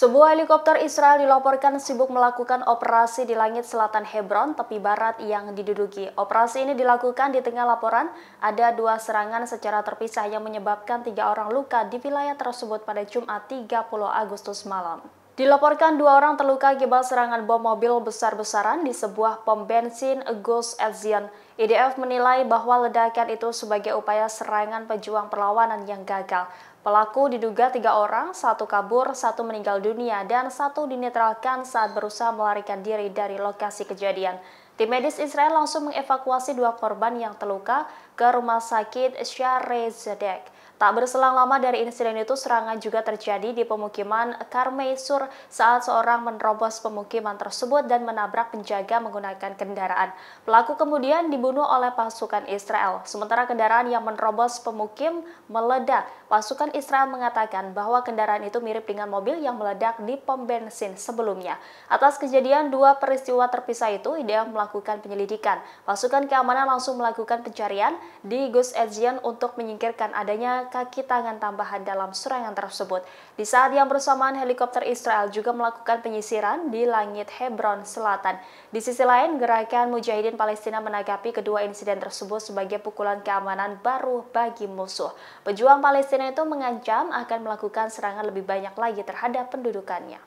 Sebuah helikopter Israel dilaporkan sibuk melakukan operasi di langit selatan Hebron, tepi barat yang diduduki. Operasi ini dilakukan di tengah laporan ada dua serangan secara terpisah yang menyebabkan tiga orang luka di wilayah tersebut pada Jumat 30 Agustus malam. Dilaporkan dua orang terluka akibat serangan bom mobil besar-besaran di sebuah pom bensin Gus Ezion. IDF menilai bahwa ledakan itu sebagai upaya serangan pejuang perlawanan yang gagal. Pelaku diduga tiga orang, satu kabur, satu meninggal dunia, dan satu dinetralkan saat berusaha melarikan diri dari lokasi kejadian. Tim medis Israel langsung mengevakuasi dua korban yang terluka ke rumah sakit Share Zedek. Tak berselang lama dari insiden itu, serangan juga terjadi di pemukiman Karmei Sur saat seorang menerobos pemukiman tersebut dan menabrak penjaga menggunakan kendaraan. Pelaku kemudian dibunuh oleh pasukan Israel. Sementara kendaraan yang menerobos pemukim meledak. Pasukan Israel mengatakan bahwa kendaraan itu mirip dengan mobil yang meledak di pom bensin sebelumnya. Atas kejadian dua peristiwa terpisah itu, IDF melakukan penyelidikan. Pasukan keamanan langsung melakukan pencarian di Gus Ezion untuk menyingkirkan adanya kaki tangan tambahan dalam serangan tersebut. Di saat yang bersamaan, helikopter Israel juga melakukan penyisiran di langit Hebron Selatan. Di sisi lain, gerakan Mujahidin Palestina menanggapi kedua insiden tersebut sebagai pukulan keamanan baru bagi musuh. Pejuang Palestina itu mengancam akan melakukan serangan lebih banyak lagi terhadap pendudukannya.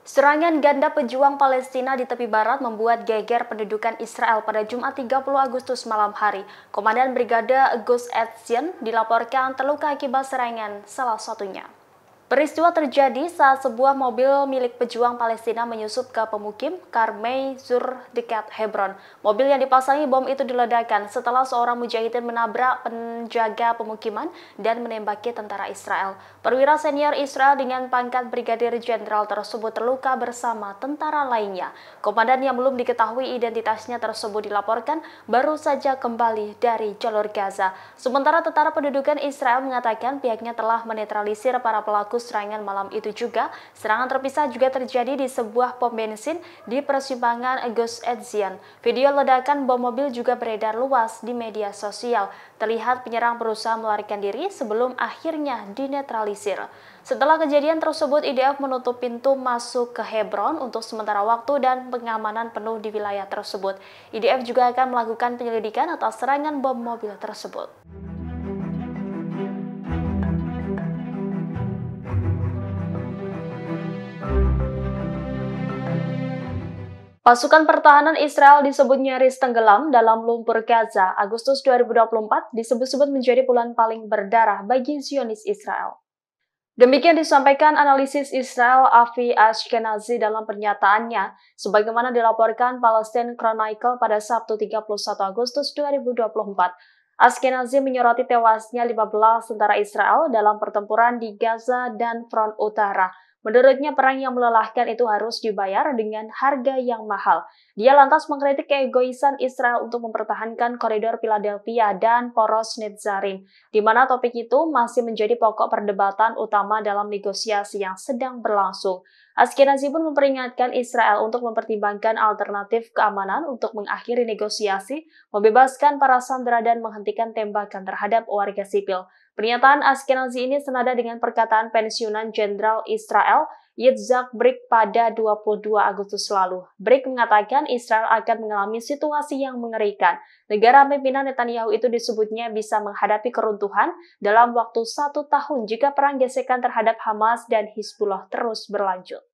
Serangan ganda pejuang Palestina di tepi barat membuat geger pendudukan Israel pada Jumat 30 Agustus malam hari. Komandan Brigade Gus Etzion dilaporkan terluka akibat serangan salah satunya. Peristiwa terjadi saat sebuah mobil milik pejuang Palestina menyusup ke pemukim Karmei Zur dekat Hebron. Mobil yang dipasangi bom itu diledakkan setelah seorang mujahidin menabrak penjaga pemukiman dan menembaki tentara Israel. Perwira senior Israel dengan pangkat Brigadir Jenderal tersebut terluka bersama tentara lainnya. Komandan yang belum diketahui identitasnya tersebut dilaporkan baru saja kembali dari jalur Gaza. Sementara tentara pendudukan Israel mengatakan pihaknya telah menetralisir para pelaku serangan malam itu juga, serangan terpisah juga terjadi di sebuah pom bensin di persimpangan Gus Edzian. Video ledakan bom mobil juga beredar luas di media sosial. Terlihat penyerang berusaha melarikan diri sebelum akhirnya dinetralisir. Setelah kejadian tersebut, IDF menutup pintu masuk ke Hebron untuk sementara waktu dan pengamanan penuh di wilayah tersebut. IDF juga akan melakukan penyelidikan atas serangan bom mobil tersebut. Pasukan pertahanan Israel disebut nyaris tenggelam dalam lumpur Gaza. Agustus 2024 disebut-sebut menjadi bulan paling berdarah bagi Zionis Israel. Demikian disampaikan analisis Israel Avi Ashkenazi dalam pernyataannya, sebagaimana dilaporkan Palestine Chronicle pada Sabtu 31 Agustus 2024. Ashkenazi menyoroti tewasnya 15 tentara Israel dalam pertempuran di Gaza dan Front Utara Menurutnya perang yang melelahkan itu harus dibayar dengan harga yang mahal. Dia lantas mengkritik keegoisan Israel untuk mempertahankan koridor Philadelphia dan poros Netzarim, di mana topik itu masih menjadi pokok perdebatan utama dalam negosiasi yang sedang berlangsung. Askenazi pun memperingatkan Israel untuk mempertimbangkan alternatif keamanan untuk mengakhiri negosiasi, membebaskan para sandera dan menghentikan tembakan terhadap warga sipil. Pernyataan Askenazi ini senada dengan perkataan pensiunan Jenderal Israel Yitzhak Brick pada 22 Agustus lalu. Brick mengatakan Israel akan mengalami situasi yang mengerikan. Negara pimpinan Netanyahu itu disebutnya bisa menghadapi keruntuhan dalam waktu satu tahun jika perang gesekan terhadap Hamas dan Hizbullah terus berlanjut.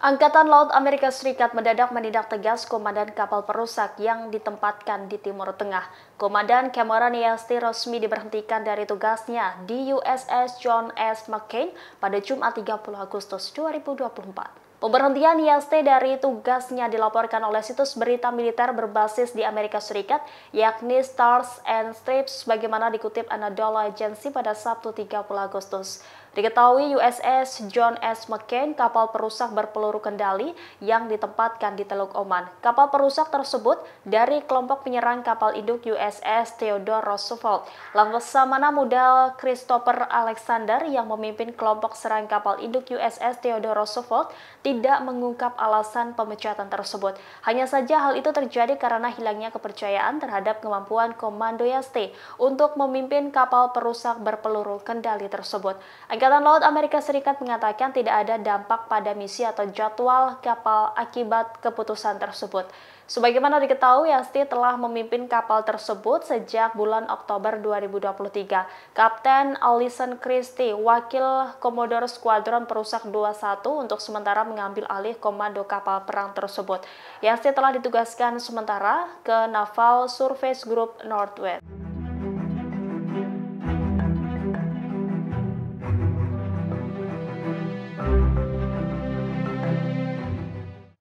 Angkatan Laut Amerika Serikat mendadak menindak tegas komandan kapal perusak yang ditempatkan di Timur Tengah. Komandan Cameron Yasti resmi diberhentikan dari tugasnya di USS John S. McCain pada Jumat 30 Agustus 2024. Pemberhentian Yaste dari tugasnya dilaporkan oleh situs berita militer berbasis di Amerika Serikat, yakni Stars and Stripes, bagaimana dikutip Anadolu Agency pada Sabtu 30 Agustus. Diketahui USS John S. McCain, kapal perusak berpeluru kendali yang ditempatkan di Teluk Oman. Kapal perusak tersebut dari kelompok penyerang kapal induk USS Theodore Roosevelt. Laksamana Muda Christopher Alexander yang memimpin kelompok serang kapal induk USS Theodore Roosevelt tidak mengungkap alasan pemecatan tersebut. Hanya saja hal itu terjadi karena hilangnya kepercayaan terhadap kemampuan Komando Yaste untuk memimpin kapal perusak berpeluru kendali tersebut. Angkatan Laut Amerika Serikat mengatakan tidak ada dampak pada misi atau jadwal kapal akibat keputusan tersebut. Sebagaimana diketahui, Asti telah memimpin kapal tersebut sejak bulan Oktober 2023. Kapten Alison Christie, wakil Komodor Skuadron Perusak 21 untuk sementara mengambil alih komando kapal perang tersebut. Yasti telah ditugaskan sementara ke Naval Surface Group Northwest.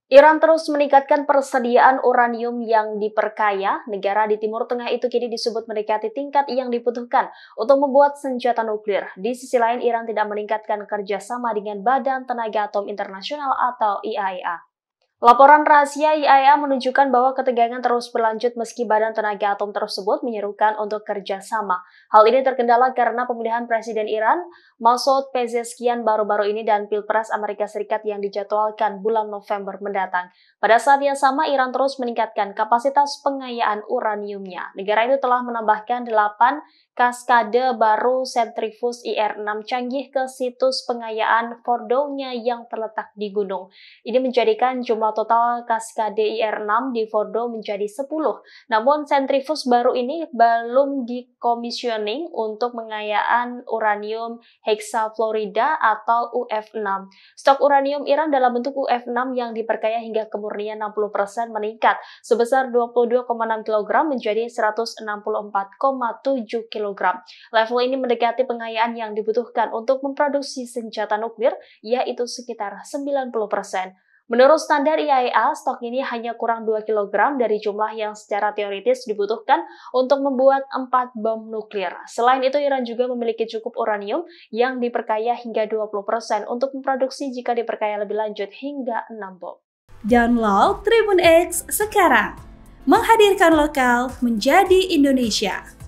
Iran terus meningkatkan persediaan uranium yang diperkaya. Negara di Timur Tengah itu kini disebut mendekati tingkat yang dibutuhkan untuk membuat senjata nuklir. Di sisi lain, Iran tidak meningkatkan kerjasama dengan Badan Tenaga Atom Internasional atau IAEA. Laporan rahasia IAEA menunjukkan bahwa ketegangan terus berlanjut meski Badan Tenaga Atom tersebut menyerukan untuk kerjasama. Hal ini terkendala karena pemilihan Presiden Iran, Masoud Pezeshkian baru-baru ini dan Pilpres Amerika Serikat yang dijadwalkan bulan November mendatang. Pada saat yang sama, Iran terus meningkatkan kapasitas pengayaan uraniumnya. Negara itu telah menambahkan 8 kaskade baru sentrifus IR-6 canggih ke situs pengayaan Fordo-nya yang terletak di gunung. Ini menjadikan jumlah total kaskade IR-6 di Fordo menjadi 10. Namun sentrifus baru ini belum dikomisioning untuk pengayaan uranium hexafluorida atau UF6. Stok uranium Iran dalam bentuk UF6 yang diperkaya hingga kemurnian 60% meningkat sebesar 22,6 kg menjadi 164,7 kg. Level ini mendekati pengayaan yang dibutuhkan untuk memproduksi senjata nuklir, yaitu sekitar 90%. Menurut standar IAEA, stok ini hanya kurang 2 kg dari jumlah yang secara teoritis dibutuhkan untuk membuat 4 bom nuklir. Selain itu, Iran juga memiliki cukup uranium yang diperkaya hingga 20% untuk memproduksi jika diperkaya lebih lanjut hingga 6 bom. Download Tribun X sekarang, menghadirkan lokal menjadi Indonesia.